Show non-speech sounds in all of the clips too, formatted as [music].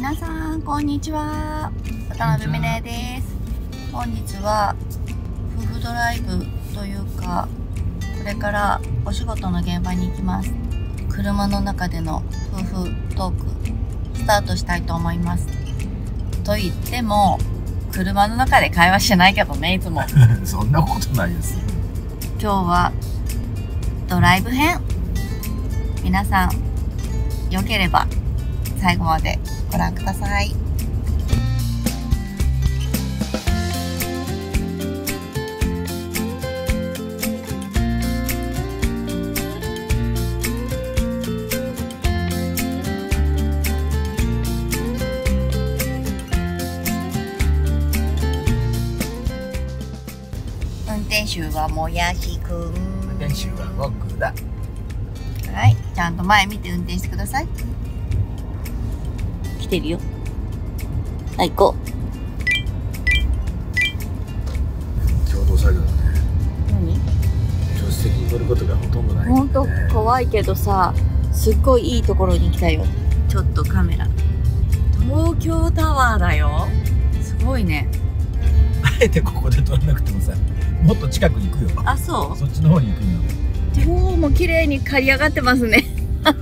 皆さんこんにちは。渡辺美玲です。本日は夫婦ドライブというかこれからお仕事の現場に行きます。車の中での夫婦トークスタートしたいと思います。と言っても車の中で会話してないけどねいつも。[laughs] そんなことないです。今日はドライブ編。皆さん良ければ最後までご覧ください。運転手はもやしくん。練習は僕だ。はい、ちゃんと前見て運転してください。来てるよ。はい、行こ共同作業だねう。何？助手席に乗ることがほとんどないほんとね怖いけどさ、すっごいいいところに来たよ。ちょっとカメラ。東京タワーだよ。すごいね。あえてここで撮らなくてもさもっと近くに行くよあ、そそっちの方に行くんだもんうも綺麗に刈り上がってますね。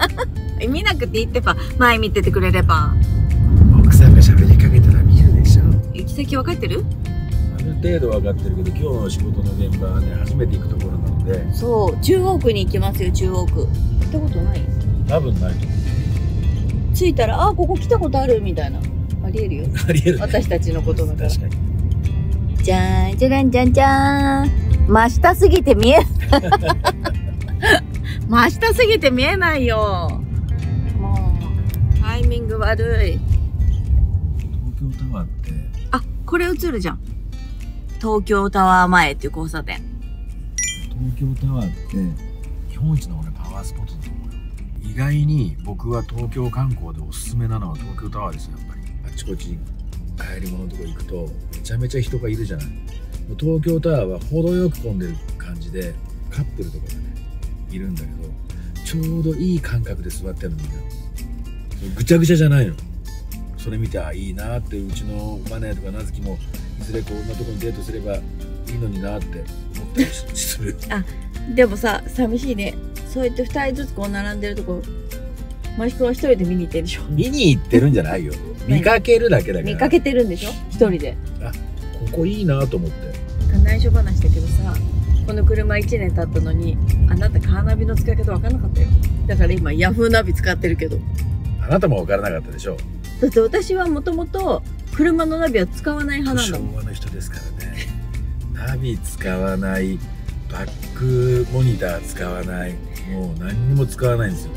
[laughs] 見なくていいってば、前見ててくれれば。行き先分かってるある程度分かってるけど今日の仕事の現場はね初めて行くところなのでそう、中央区に行きますよ、中央区。行ったことない多分ないと思着いたら、あ、ここ来たことあるみたいな。ありえるよ。ありえるね私たちのことだから。確かにじゃん、じゃらんじゃんじゃん。真下すぎて見え、真下すぎて見えないよ。もう、タイミング悪い。これ映るじゃん。東京タワー前っていう交差点。東京タワーって日本一の俺パワースポットだと思うよ意外に僕は東京観光でおすすめなのは東京タワーですよやっぱりあちこち帰り物のとこ行くとめちゃめちゃ人がいるじゃないもう東京タワーは程よく混んでる感じでカップルとかがねいるんだけどちょうどいい感覚で座ってるのみんなそうぐちゃぐちゃじゃないのそれ見てあいいなってうちのマネーとかなずきもいずれこんなとこにデートすればいいのになって思ったりするあでもさ、寂しいね。そうやって二人ずつこう並んでるとこ、マシ君は一人で見に行ってるでしょ。見に行ってるんじゃないよ見かけるだけだから見かけてるんでしょ一人であ。ここいいなと思って内緒話だけどさこの車1年経ったのにあなたカーナビの使い方分かんなかったよだから今ヤフーナビ使ってるけどあなたも分からなかったでしょだって私はもともと車のナビは使わない派なんだもん昭和の人ですからね。ナビ使わないバックモニター使わない。もう何にも使わないんですよ。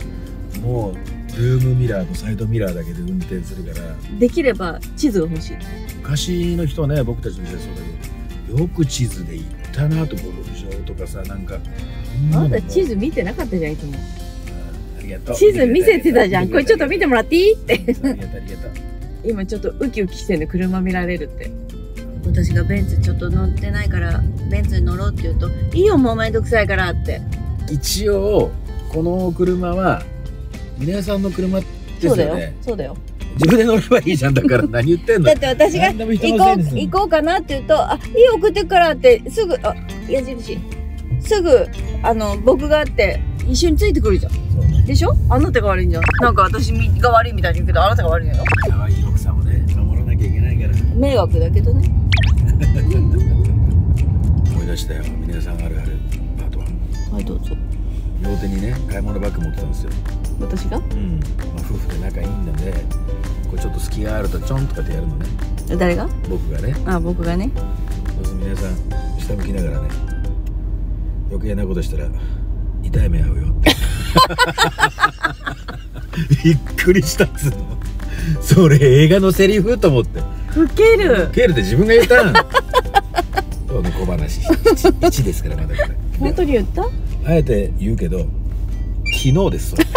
もうルームミラーとサイドミラーだけで運転するから。できれば地図が欲しい。昔の人はね僕たちの時代そうだけどよく地図で行ったなとゴルフ場とかさなんかあなた地図見てなかったじゃんいつもありがとう。地図見せてたじゃん。これちょっと見てもらっていい？ってありがとうありがとう。今ちょっとウキウキしてんの。車見られるって。私がベンツちょっと乗ってないからベンツに乗ろうって言うと「いいよもうめんどくさいから」って。一応この車は峰さんの車ですそうだよ。よねそうだよ。自分で乗ればいいじゃんだから [laughs] 何言ってんの？だって私が行こう行こうかなって言うと「あいいよ送ってくから」ってすぐあ矢印。すぐあの僕があって一緒についてくるじゃんでしょ？あなたが悪いんじゃん。なんか私が悪いみたいに言うけどあなたが悪いのよ。可愛い奥さんをね守らなきゃいけないから。迷惑だけどね。[laughs] 思い出したよ。峰さんあるある。パート1はいどうぞ。両手にね買い物バッグ持ってたんですよ。私が？うん、まあ、夫婦で仲いいんだねこうちょっと隙があるとちょんとかってやるのね。誰が？僕がね。あ僕がね。そうすると皆さん下向きながらね余計なことしたら痛い目合うよってびっくりしたっつうの。それ映画のセリフと思って。ウケる。ケールって自分が言ったんそうね小話。1, 1ですからまだこれ。本当に言った？あえて言うけど昨日です [laughs] 昨日。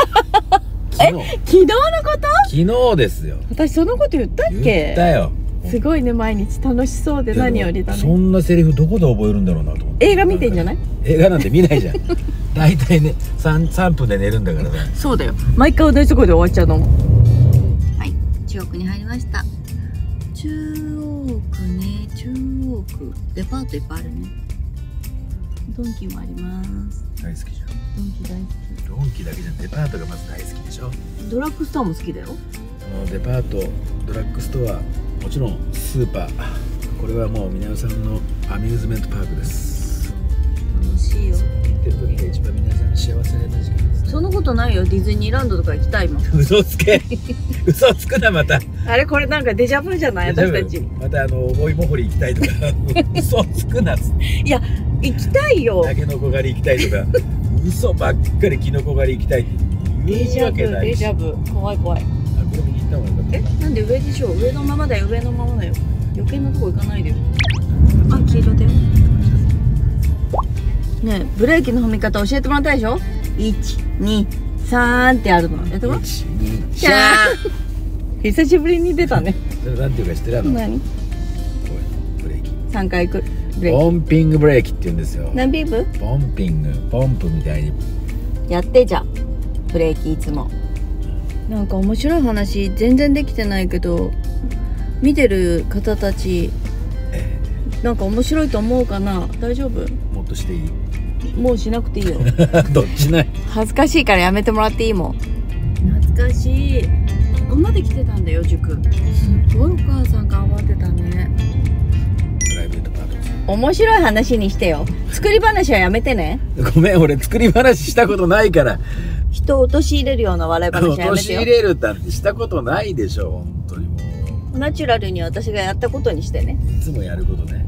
昨日のこと？昨日ですよ。私そのこと言ったっ言けったよ。すごいね毎日楽しそうで何よりだそねんなセリフどこで覚えるんだろうなと思って。映画見てんじゃない？映画なんて見ないじゃん大体ね 3, 3分で寝るんだからさ。そうだよ。毎回同じところで終わっちゃうの。もはい。近くに入りました。中央区ね。中央区デパートいっぱいあるね。ドンキもあります。大好きじゃん。ドンキ大好ドンキだけじゃん。デパートがまず大好きでしょ。きドラッグストアも好きだよ。あのデパートドラッグストアもちろんスーパー。これはもう皆さんのアミューズメントパークです楽しいよ。行ってる時が一番皆さん幸せな時間ですね。そんなことないよ。ディズニーランドとか行きたいもん。嘘つけ。[laughs] 嘘つくなまた。あれこれなんかデジャブじゃない？私たち。またあのお芋掘り行きたいとか。[laughs] 嘘つくなっつって。行きたいよ。タケノコ狩り行きたいとか。[laughs] 嘘ばっかりキノコ狩り行きたいって。デジャ言うわけないし。あジャブ。怖い怖い。これ右行った方がよかった。えなんで上でしょ上のままだよ。上のままだよ。余計なとこ行かないでよ。あ黄色だよねえブレーキの踏み方教えてもらったでしょ？123ってやるの。やってごらん。一二シャー。久しぶりに出たね。それなんていうか知ってるあのこ何うブレーキ。3回行く。ブレーポンピングブレーキって言うんですよ。キ何ビーブ？ポンピングポンプみたいに。やってじゃんブレーキいつも。なんか面白い話全然できてないけど見てる方たちえなんか面白いと思うかな？大丈夫？ーもっとしていい？もうしなくていいよ。[laughs] どっちない恥ずかしいからやめてもらっていいもん。懐かしい。ここまで来てたんだよ塾。すごいお母さん頑張ってたね。プライベートパートです面白い話にしてよ。作り話はやめてね。ごめん俺作り話したことないから。人を陥れるような笑い話はやめてよ。陥れるなんてしたことないでしょ本当にもナチュラルに私がやったことにしてね。ういつもやることね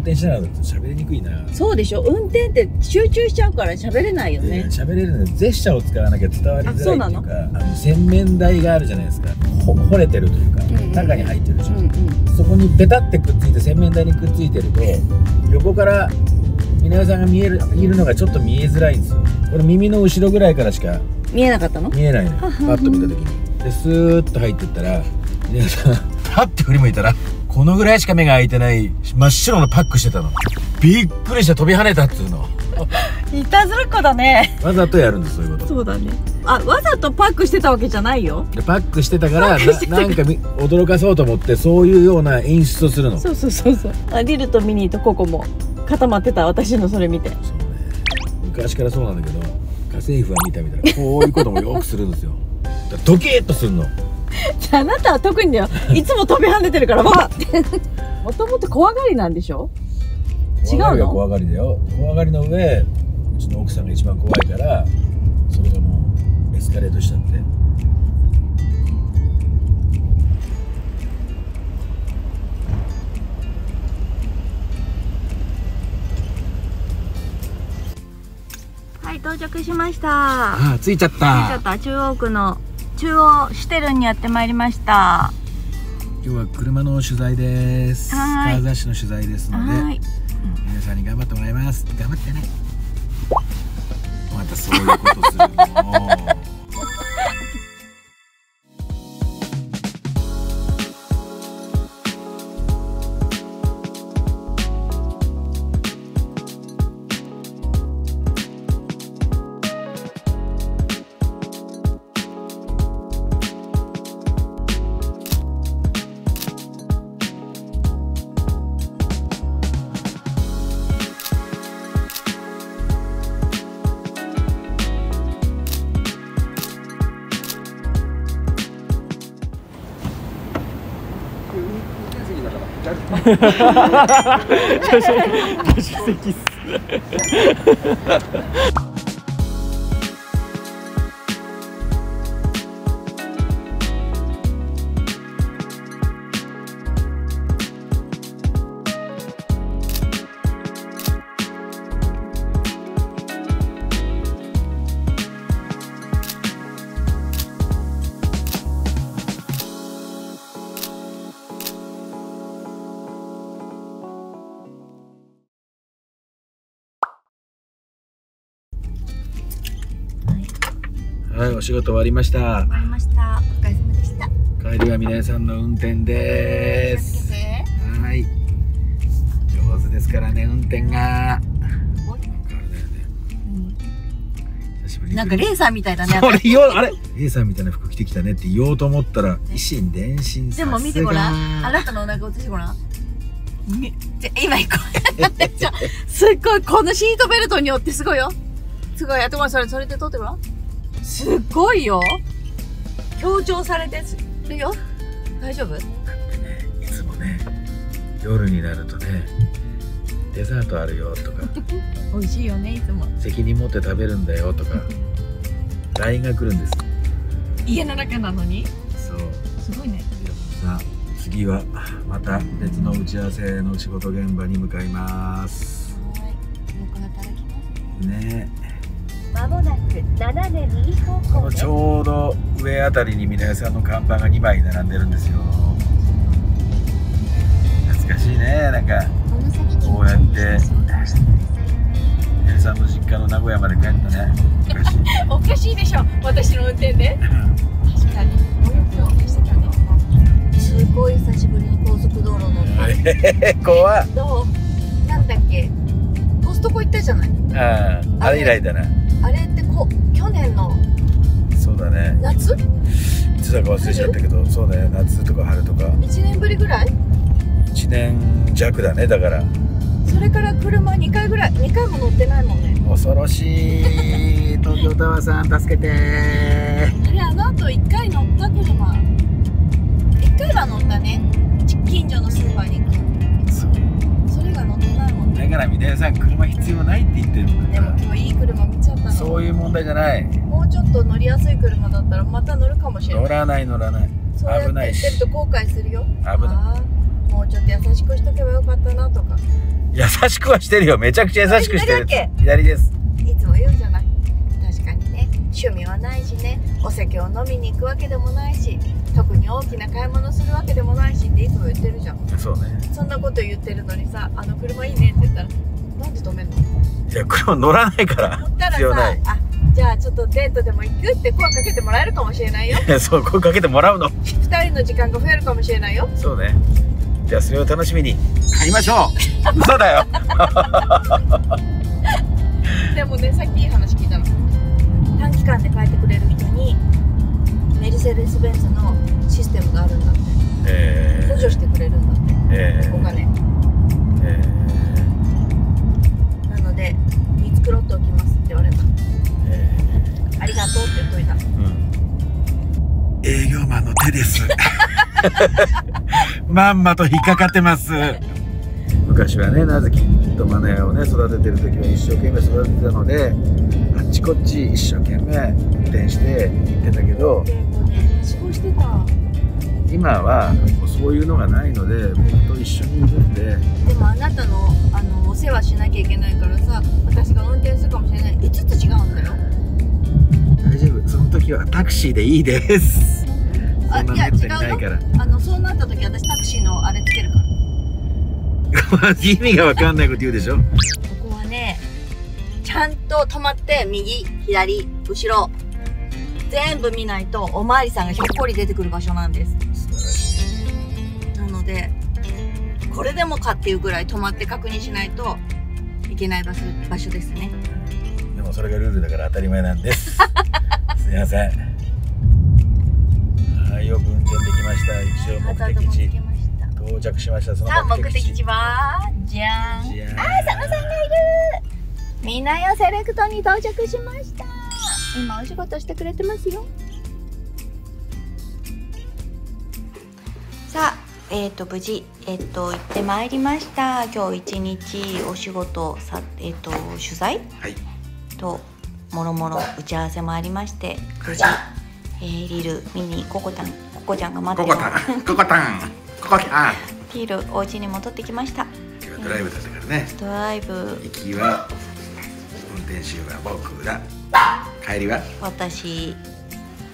転しながら喋りにくいな。そうでしょ。運転って集中しちゃうから喋れないよでね喋れるのでジェスチャーを使わなきゃ伝わりづらいっていうかあの？洗面台があるじゃないですか。ほ掘れてるというか、うんうん中に入ってるでしょ、うんうん。そこにペタってくっついて洗面台にくっついてると横から皆さんが見えるいるのがちょっと見えづらいんですよ。これ耳の後ろぐらいからしか見えなかったの？見えないのよ。パッと見た時に。でスーッと入ってったら皆さんパッて振り向いたらこのぐらいしか目が開いてない真っ白のパックしてたの。びっくりして飛び跳ねたっつうの。いたずらっ子だね。わざとやるんですそういうこと。そうだね。あわざとパックしてたわけじゃないよ。でパックしてたからななんかみ驚かそうと思ってそういうような演出をするの。そうそうそうそう。そうあリルとミニーとココも固まってた。私のそれ見て。ね。昔からそうなんだけど家政婦は見たみたいな。[laughs] こういうこともよくするんですよ。ドキッとするのじゃああなたは特にだよいつも飛び跳ねてるからわっ。てもともと怖がりなんでしょ？違うの？怖がりは怖がりだよ。怖がりの上うちの奥さんが一番怖いからそれがもうエスカレートしちゃって。はい到着しました。ああ着いちゃっ着いちゃったた。中央区の中央シテルンにやってまいりました。今日は車の取材です。はい。カー雑誌の取材ですのではい。皆さんに頑張ってもらいます。頑張ってね。またそういうことするの哈哈哈哈哈哈哈这是这是 ct 哈哈哈哈哈哈はいお仕事終わりました。終わりました。お疲れ様でした。帰りは皆さんの運転です。はい。上手ですからね運転が。なんかレーサーみたいだね。それ言あれ？A さんみたいな服着てきたねって言おうと思ったら維心伝心。でも見てごらんああなたのお腹映してごらん。みじゃ今行こう。[laughs] すっごいこのシートベルトによってすごいよ。すごい。やってごらんそれそれで撮ってごらんすっごいよ。強調されてるよ。大丈夫？いつもね夜になるとねデザートあるよとか。[laughs] 美味しいよねいつも。責任持って食べるんだよとか。LINE が来るんです。家の中なのに？そう。すごいね。さあ次はまた別の打ち合わせの仕事現場に向かいます。はい。よく働きます。ね。まもなく斜め右方このち。ょうど上あたりに皆さんの看板が2枚並んでるんですよ。懐かしいねなんか。この先にこうやって。皆さんの実家の名古屋まで帰ったね。昔。[laughs] おかしいでしょ私の運転で。[laughs] 確かに。すごい久しぶりに高速道路乗った [laughs] 怖っ。どう？なんだっけ？コストコ行ったじゃない。あああれ以来だなあれってこ去年のそうだね。夏？いつだか忘れちゃったけどそうだね夏とか春とか。1年ぶりぐらい？1年弱だねだから。それから車2回ぐらい2回も乗ってないもんね。恐ろしい。東京タワーさん助けて。あれあの後1回乗った車。1回は乗ったね。近所のスーパーに行くの。そう。それが乗ってないもんね。だから皆さん車必要ないって言ってるんだでも今日いい車見そういう問題じゃない。もうちょっと乗りやすい車だったらまた乗るかもしれない。乗らない乗らない。危ないし。言ってると後悔するよ。危ない。もうちょっと優しくしとけばよかったなとか。優しくはしてるよ。めちゃくちゃ優しくしてるあ左だっ左です。いつも言うじゃない。確かにね。趣味はないしね。お酒を飲みに行くわけでもないし。特に大きな買い物するわけでもないしっていつも言ってるじゃん。そうね。そんなこと言ってるのにさあの車いいねって言ったらなんで止めんの？いや車乗らないから。必要ない。さあじゃあちょっとデートでも行くって声かけてもらえるかもしれないよ。い [laughs] やそう声かけてもらうの。2人の時間が増えるかもしれないよ。そうね。じゃあそれを楽しみに。買いましょう。嘘だよ。[laughs] でもねさっきいい話聞いたの。短期間で帰ってくれる人にメルセデス・ベンツのシステムがあるんだって。え補助してくれるんだって。ー、えー、お金。えなので見繕っておきますって言われた。ー。えありがとうって言っといた。ーうん。営業マンの手です。[laughs] まんまと引っかかってます。昔はねなぜきとマネをね育ててる時は一生懸命育ててたのであっちこっち一生懸命運転して行ってたけどでもねはしごしてた今はもうそういうのがないので僕と一緒にいるんで。でもあなたのあのお世話しなきゃいけないからさ私が運転するかもしれない。5つ違うんだよ。大丈夫。その時はタクシーでいいです。あいめったにないから。あのそうなった時私タクシーのあれつけるから。[laughs] 意味が分かんないこと言うでしょ。ここはねちゃんと止まって右左後ろ全部見ないとおまわりさんがひょっこり出てくる場所なんですなのでこれでもかっていうぐらい止まって確認しないといけない場所場所ですね。でもそれがルールだから当たり前なんです。[laughs] すいません。はいよく運転できました。一応目的地。到着しました。その目目的地はじゃん。じゃーん。あ佐野さんがいる。みんなよセレクトに到着しました。今お仕事してくれてますよえっ、と無事えっ、と行ってまいりました。今日一日お仕事さえっ、と取材はい。ともろもろ打ち合わせもありまして無事、えーリルミニココタンココちゃんがまだココタン。ココタン。ココタン。リルお家に戻ってきました。今日はドライブだったからね。ドライブ。行きは運転手は僕だ帰りは私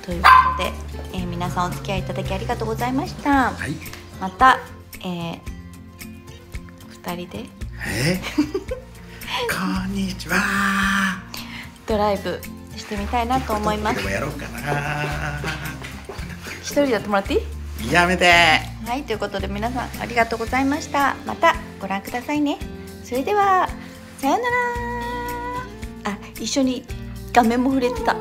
ということで、えー皆さんお付き合いいただきありがとうございました。はいまた、えー、2人で？え？ー、[laughs] こんにちは。ドライブしてみたいなと思います。でもやろうかな。一人でやってもらっていい？やめて。はいということで皆さんありがとうございました。またご覧くださいね。それではさようなら。あ一緒に画面も触れてた